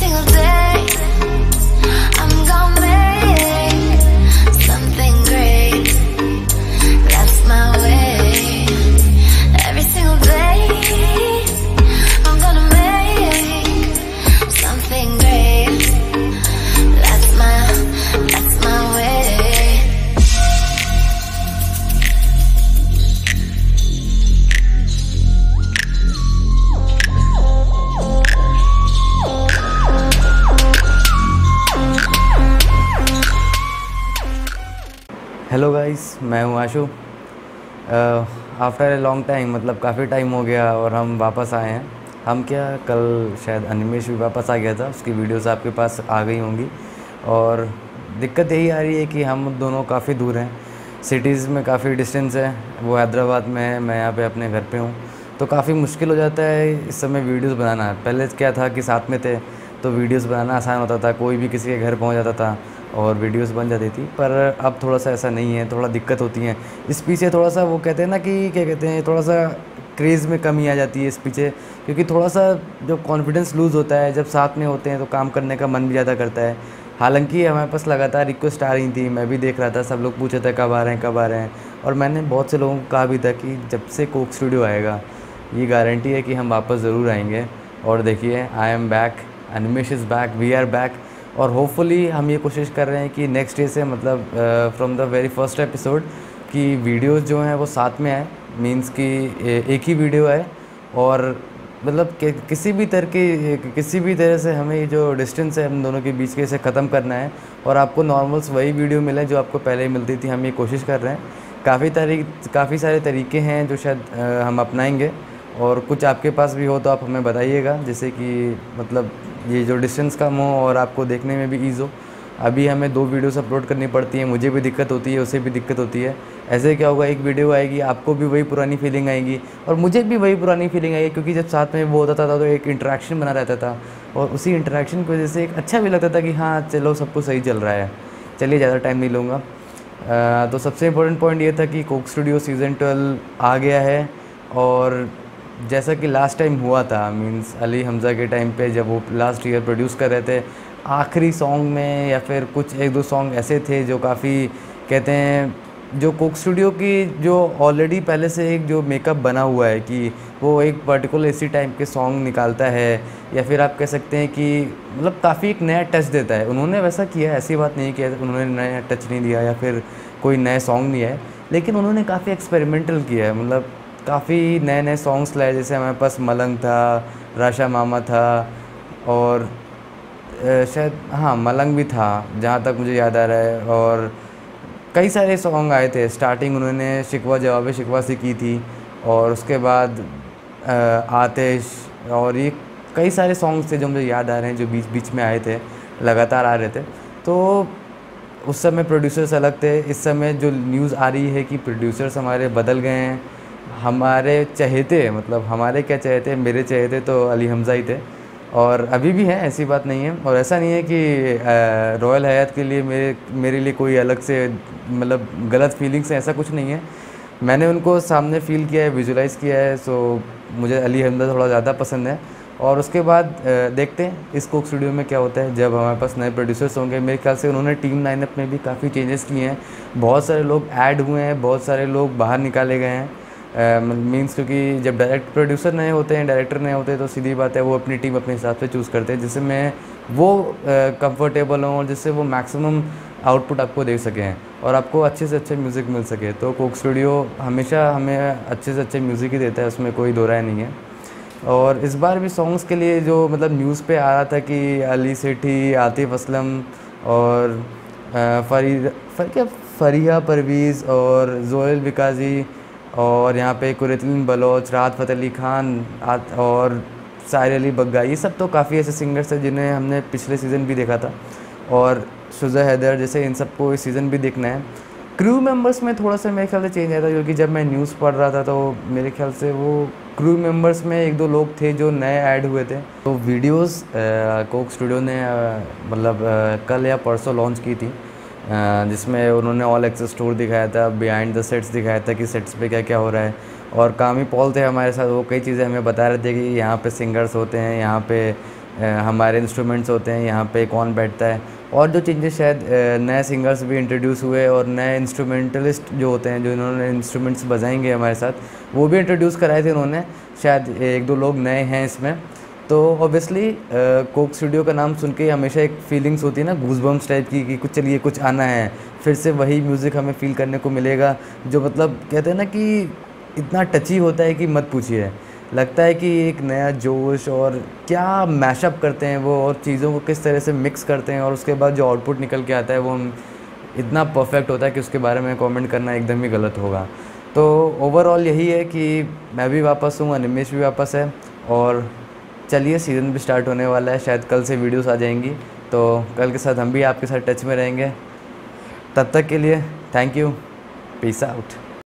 single day. Hello guys मैं हूँ Ashu. After a long time मतलब काफ़ी टाइम हो गया और हम वापस आए हैं। हम क्या, कल शायद अनिमेश भी वापस आ गया था। उसकी वीडियोस आपके पास आ गई होंगी। और दिक्कत यही आ रही है कि हम दोनों काफ़ी दूर हैं। सिटीज़ में काफ़ी डिस्टेंस है। वो हैदराबाद में है। मैं यहाँ पे अपने घर पे हूँ। तो काफ़ी मुश्किल हो जाता है इस समय वीडियोस बनाना। पहले क्या था कि साथ में थे तो वीडियोस बनाना आसान होता था। कोई भी किसी के घर पहुँच जाता था। और वीडियोस बन जाती थी, पर अब थोड़ा सा ऐसा नहीं है, थोड़ा दिक्कत होती है। इस पीछे थोड़ा सा वो कहते हैं ना कि, क्या कहते हैं, थोड़ा सा क्रेज़ में कमी आ जाती है इस पीछे, क्योंकि थोड़ा सा जो कॉन्फिडेंस लूज़ होता है, जब साथ में होते हैं तो काम करने का मन भी ज़्यादा करता है। हालाँकि हमारे पास लगातार रिक्वेस्ट आ रही थी, मैं भी देख रहा था, सब लोग पूछे थे कब आ रहे हैं, कब आ रहे हैं, और मैंने बहुत से लोगों को कहा भी था कि जब से कोक स्टूडियो आएगा, ये गारंटी है कि हम वापस ज़रूर आएँगे। और देखिए I am back Animesh is back we are back और होपफुली हम ये कोशिश कर रहे हैं कि नेक्स्ट डे से मतलब from the very first episode कि वीडियोस जो हैं वो साथ में आए मींस कि एक ही वीडियो आए और मतलब कि, किसी भी तरह की किसी भी तरह से हमें जो डिस्टेंस है हम दोनों के बीच के इसे ख़त्म करना है और आपको नॉर्मल्स वही वीडियो मिले जो आपको पहले ही मिलती थी हम ये कोशिश कर रहे हैं। काफ़ी तारी काफ़ी सारे तरीके हैं जो शायद हम अपनाएँगे और कुछ आपके पास भी हो तो आप हमें बताइएगा जैसे कि मतलब ये जो डिस्टेंस कम हो और आपको देखने में भी ईज़ हो। अभी हमें दो वीडियोस अपलोड करनी पड़ती हैं, मुझे भी दिक्कत होती है, उसे भी दिक्कत होती है। ऐसे क्या होगा, एक वीडियो आएगी, आपको भी वही पुरानी फीलिंग आएगी और मुझे भी वही पुरानी फीलिंग आएगी क्योंकि जब साथ में वो होता था तो एक इंटरेक्शन बना रहता था और उसी इंटरेक्शन की वजह से एक अच्छा भी लगता था कि हाँ चलो सब कुछ सही चल रहा है। चलिए, ज़्यादा टाइम नहीं लूँगा। तो सबसे इम्पोर्टेंट पॉइंट ये था कि कोक स्टूडियो सीज़न ट्वेल्व आ गया है और जैसा कि लास्ट टाइम हुआ था मींस अली हमज़ा के टाइम पे जब वो लास्ट ईयर प्रोड्यूस कर रहे थे, आखिरी सॉन्ग में या फिर कुछ एक दो सॉन्ग ऐसे थे जो काफ़ी, कहते हैं, जो कोक स्टूडियो की जो ऑलरेडी पहले से एक जो मेकअप बना हुआ है कि वो एक पर्टिकुलर इसी टाइप के सॉन्ग निकालता है, या फिर आप कह सकते हैं कि मतलब काफ़ी एक नया टच देता है। उन्होंने वैसा किया, ऐसी बात नहीं किया उन्होंने नया टच नहीं दिया या फिर कोई नए सॉन्ग नहीं है, लेकिन उन्होंने काफ़ी एक्सपेरिमेंटल किया है। मतलब काफ़ी नए नए सॉन्ग्स लाए, जैसे हमारे पास मलंग था, राशा मामा था और शायद हाँ मलंग भी था, जहाँ तक मुझे याद आ रहा है और कई सारे सॉन्ग आए थे। स्टार्टिंग उन्होंने शिकवा, जवाब शिकवा से की थी और उसके बाद आतिश और ये कई सारे सॉन्ग्स थे जो मुझे याद आ रहे हैं, जो बीच बीच में आए थे, लगातार आ रहे थे। तो उस समय प्रोड्यूसर्स अलग थे, इस समय जो न्यूज़ आ रही है कि प्रोड्यूसर्स हमारे बदल गए हैं हमारे चहेते मतलब हमारे क्या चहेते, मेरे चहेते तो अली हमज़ा ही थे। और अभी भी हैं, ऐसी बात नहीं है। और ऐसा नहीं है कि रॉयल हयात के लिए मेरे मेरे लिए कोई अलग से मतलब गलत फीलिंग्स है, ऐसा कुछ नहीं है। मैंने उनको सामने फील किया है विजुलाइज़ किया है सो मुझे अली हमजा थोड़ा ज़्यादा पसंद है। और उसके बाद देखते हैं इस कोक स्टूडियो में क्या होता है। जब हमारे पास नए प्रोड्यूसर्स होंगे, मेरे ख्याल से उन्होंने टीम लाइनअप में भी काफ़ी चेंजेस किए हैं। बहुत सारे लोग ऐड हुए हैं, बहुत सारे लोग बाहर निकाले गए हैं। मीन्स क्योंकि जब डायरेक्ट प्रोड्यूसर नए होते हैं डायरेक्टर नए होते हैं तो सीधी बात है वो अपनी टीम अपने हिसाब से चूज़ करते हैं, जिससे मैं वो कंफर्टेबल हों और जिससे वो मैक्सिमम आउटपुट आपको दे सकें और आपको अच्छे से अच्छे म्यूज़िक मिल सके। तो कोक स्टूडियो हमेशा हमें अच्छे से अच्छे म्यूज़िक ही देता है, उसमें कोई दो राय नहीं है। और इस बार भी सॉन्ग्स के लिए जो मतलब न्यूज़ पे आ रहा था कि अली सेठी, आतिफ असलम और फरीद, फर, क्या? फरिया परवीज़ और जोयल विकाजी और यहाँ पे कुरतलिन, बलोच राहत फ़तेह अली खान और साहिर अली बग्गा, ये सब तो काफ़ी ऐसे सिंगर्स हैं जिन्हें हमने पिछले सीज़न भी देखा था। और शुजा हैदर जैसे इन सबको इस सीज़न भी देखना है। क्रू मेंबर्स में थोड़ा सा मेरे ख्याल से चेंज आया था, क्योंकि जब मैं न्यूज़ पढ़ रहा था तो मेरे ख्याल से वो क्रू मेंबर्स में एक दो लोग थे जो नए ऐड हुए थे। तो वीडियोस कोक स्टूडियो ने मतलब कल या परसों लॉन्च की थी। जिसमें उन्होंने ऑल एक्सेस टूर दिखाया था बिहाइंड द सेट्स दिखाया था कि सेट्स पे क्या क्या हो रहा है। और कामी पॉल थे हमारे साथ, वो कई चीज़ें हमें बता रहे थे कि यहाँ पे सिंगर्स होते हैं, यहाँ पे हमारे इंस्ट्रूमेंट्स होते हैं, यहाँ पे कौन बैठता है। और जो चेंजेस शायद नए सिंगर्स भी इंट्रोड्यूस हुए और नए इंस्ट्रूमेंटलिस्ट जो होते हैं, जो इन्होंने इंस्ट्रूमेंट्स बजाएँगे हमारे साथ, वो भी इंट्रोड्यूस कराए थे उन्होंने शायद एक दो लोग नए हैं इसमें। तो ऑब्वियसली कोक स्टूडियो का नाम सुन के हमेशा एक फीलिंग्स होती है ना गूजबम्स टाइप की, कि कुछ चलिए, कुछ आना है। फिर से वही म्यूज़िक हमें फील करने को मिलेगा, जो मतलब कहते हैं ना कि इतना टची होता है कि मत पूछिए। लगता है कि एक नया जोश और क्या मैशअप करते हैं वो और चीज़ों को किस तरह से मिक्स करते हैं और उसके बाद जो आउटपुट निकल के आता है वो इतना परफेक्ट होता है कि उसके बारे में कमेंट करना एकदम ही गलत होगा। तो ओवरऑल यही है कि मैं भी वापस हूँ, अनिमेश भी वापस है और चलिए सीज़न भी स्टार्ट होने वाला है, शायद कल से वीडियोस आ जाएँगी। तो कल के साथ हम भी आपके साथ टच में रहेंगे। तब तक के लिए थैंक यू पीस आउट